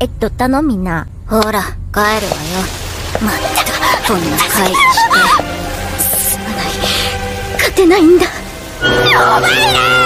えっと、頼みな。ほら、帰るわよ。まったく、こんな会議して。すまない。勝てないんだ。お前ら